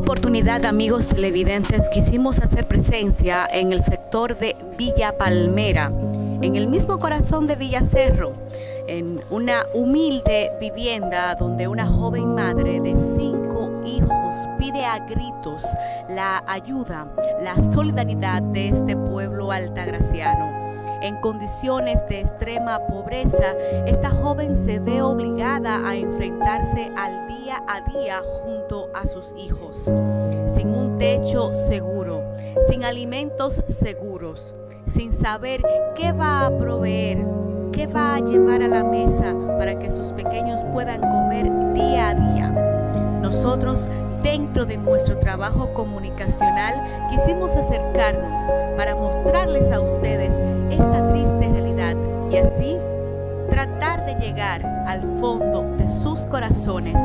Oportunidad, amigos televidentes, quisimos hacer presencia en el sector de Villa Palmera, en el mismo corazón de Villa Cerro, en una humilde vivienda donde una joven madre de cinco hijos pide a gritos la ayuda, la solidaridad de este pueblo altagraciano. En condiciones de extrema pobreza, esta joven se ve obligada a enfrentarse al a día junto a sus hijos, sin un techo seguro, sin alimentos seguros, sin saber qué va a proveer, qué va a llevar a la mesa para que sus pequeños puedan comer día a día. Nosotros dentro de nuestro trabajo comunicacional quisimos acercarnos para mostrarles a ustedes esta triste realidad y así tratar de llegar al fondo corazones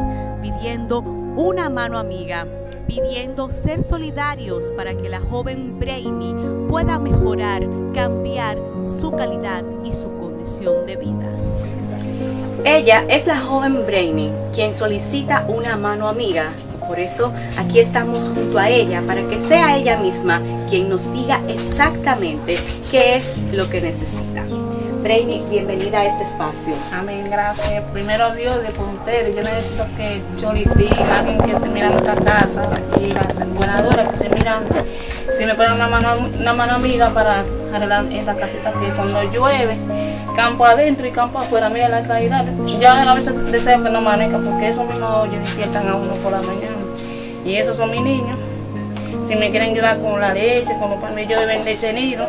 pidiendo una mano amiga, pidiendo ser solidarios para que la joven Brainy pueda mejorar, cambiar su calidad y su condición de vida. Ella es la joven Brainy, quien solicita una mano amiga por eso aquí estamos junto a ella para que sea ella misma quien nos diga exactamente qué es lo que necesita. Brainy, bienvenida a este espacio. Amén, gracias. Primero Dios, de por ustedes. Yo necesito que Choliti, alguien que esté mirando esta casa, y las buenadoras que esté mirando, si me ponen una mano, una mano amiga para arreglar esta casita que cuando llueve, campo adentro y campo afuera, mira la calidad. Ya a veces deseo que no maneja porque eso mismo despiertan a uno por la mañana. Y esos son mis niños. Si me quieren ayudar con la leche, con los panes, yo de leche nido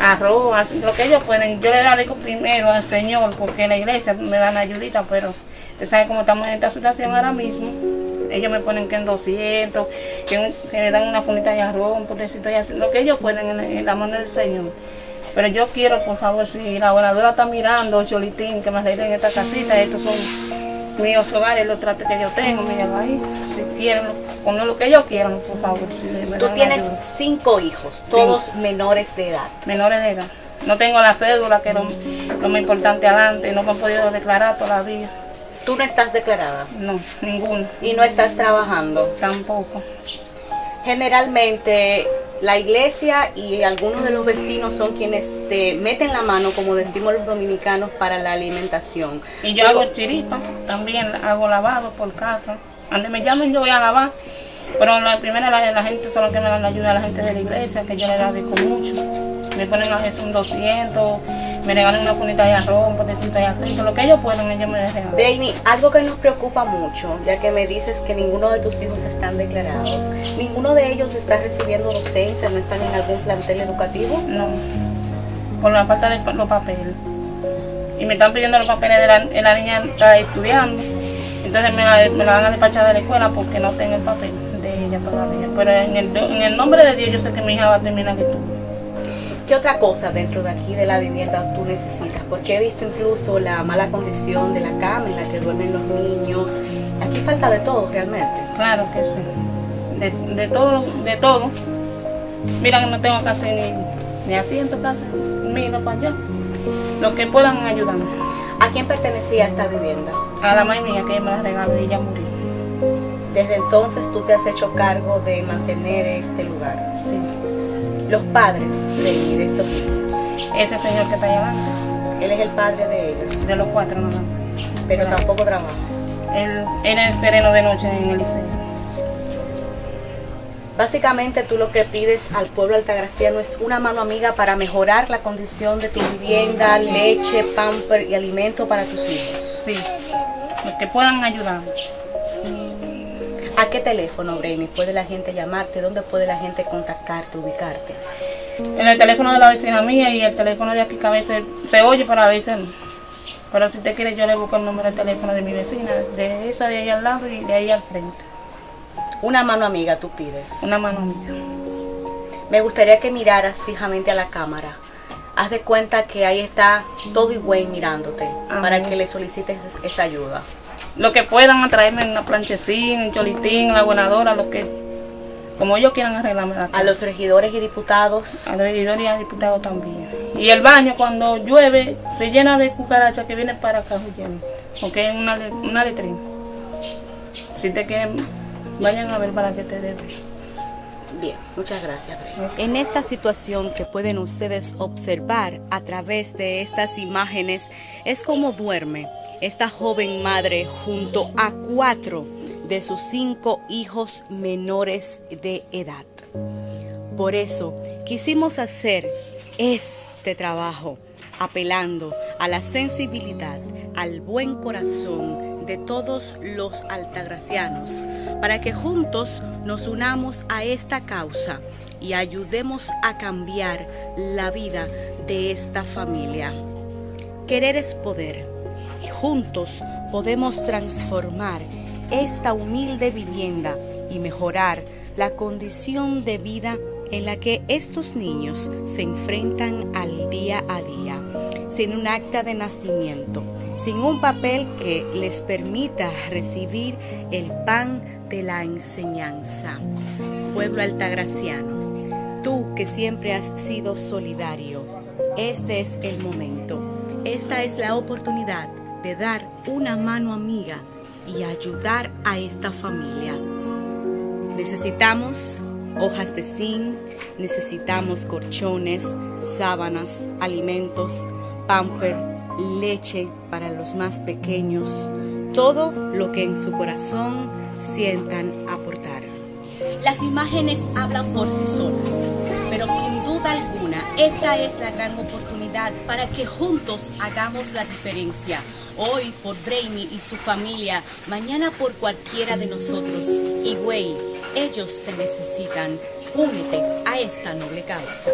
arroz, lo que ellos pueden. Yo le agradezco primero al Señor porque en la iglesia me dan ayudita, pero usted sabe cómo estamos en esta situación ahora mismo. Ellos me ponen que en 200, que, me dan una funita de arroz, un potecito y así, lo que ellos pueden en, la mano del Señor. Pero yo quiero, por favor, si la gobernadora está mirando, Cholitín, que me arreglen esta casita, estos son míos hogares, los tratos que yo tengo, mírenlo ahí. Si quieren, poner lo que ellos quieran, por favor. Tú tienes cinco hijos, todos menores de edad. Menores de edad. No tengo la cédula, que es lo, más importante adelante, no me he podido declarar todavía. ¿Tú no estás declarada? No, ninguno. ¿Y no estás trabajando? Tampoco. Generalmente la iglesia y algunos de los vecinos son quienes te meten la mano, como decimos los dominicanos, para la alimentación. Y yo hago chiripa, también hago lavado por casa. Antes me llamen yo voy a lavar, pero la primera la, la gente son los que me dan la ayuda a la gente de la iglesia, que yo le agradezco mucho. Me ponen a veces un 200 me regalan una punita de arroz, un potecito de aceite, lo que ellos puedan, ellos me regalan. Baby, algo que nos preocupa mucho, ya que me dices que ninguno de tus hijos están declarados, ¿ninguno de ellos está recibiendo docencia, no están en algún plantel educativo? No, por la falta de los papeles. Y me están pidiendo los papeles de la, la niña está estudiando, entonces me la, me la van a despachar de la escuela porque no tengo el papel de ella todavía. Pero en el, en el nombre de Dios yo sé que mi hija va a terminar que tú. ¿Qué otra cosa dentro de aquí de la vivienda tú necesitas? Porque he visto incluso la mala condición de la cama en la que duermen los niños. Aquí falta de todo realmente. Claro que sí. De, de todo, de todo. Mira que no tengo casi ni, ni asiento casi. Mira para allá. Lo que puedan ayudarme. ¿A quién pertenecía esta vivienda? A la madre mía que me la regaló y ella murió. Desde entonces tú te has hecho cargo de mantener este lugar. Sí los padres de, estos hijos. Ese señor que está llamando. Él es el padre de ellos. De los cuatro, no, Pero tampoco trabaja. Él, era el sereno de noche en el liceo. Básicamente tú lo que pides al pueblo altagraciano es una mano amiga para mejorar la condición de tu vivienda, leche, pamper y alimento para tus hijos. Sí, los que puedan ayudarnos. ¿A qué teléfono, Brainy, puede la gente llamarte? ¿Dónde puede la gente contactarte, ubicarte? En el teléfono de la vecina mía y el teléfono de aquí que a veces se oye, pero a veces no. Pero si usted quiere, yo le busco el número de teléfono de mi vecina, de esa de ahí al lado y de ahí al frente. Una mano amiga tú pides. Una mano amiga. Me gustaría que miraras fijamente a la cámara. Haz de cuenta que ahí está todo igual mirándote para que le solicites esta ayuda lo que puedan traerme una planchecín, un cholitín, la buenadora, lo que, como ellos quieran arreglarme la casa. A los regidores y diputados. A los regidores y a diputados también. Y el baño cuando llueve se llena de cucarachas que vienen para acá huyendo, porque es una, una letrina. Si te quieren Vayan a ver para que te dé. Bien, muchas gracias. En esta situación que pueden ustedes observar a través de estas imágenes es como duerme esta joven madre junto a cuatro de sus cinco hijos menores de edad. Por eso quisimos hacer este trabajo apelando a la sensibilidad, al buen corazón de todos los altagracianos, para que juntos nos unamos a esta causa y ayudemos a cambiar la vida de esta familia. Querer es poder. Y juntos podemos transformar esta humilde vivienda y mejorar la condición de vida en la que estos niños se enfrentan al día a día, sin un acta de nacimiento, sin un papel que les permita recibir el pan de la enseñanza. Pueblo altagraciano, tú que siempre has sido solidario, este es el momento, esta es la oportunidad de dar una mano amiga y ayudar a esta familia. Necesitamos hojas de zinc, necesitamos corchones, sábanas, alimentos, pamper, leche para los más pequeños, todo lo que en su corazón sientan aportar. Las imágenes hablan por sí solas, pero sin duda alguna esta es la gran oportunidad para que juntos hagamos la diferencia Hoy por Brainy y su familia, mañana por cualquiera de nosotros. Y güey, ellos te necesitan. Únete a esta noble causa.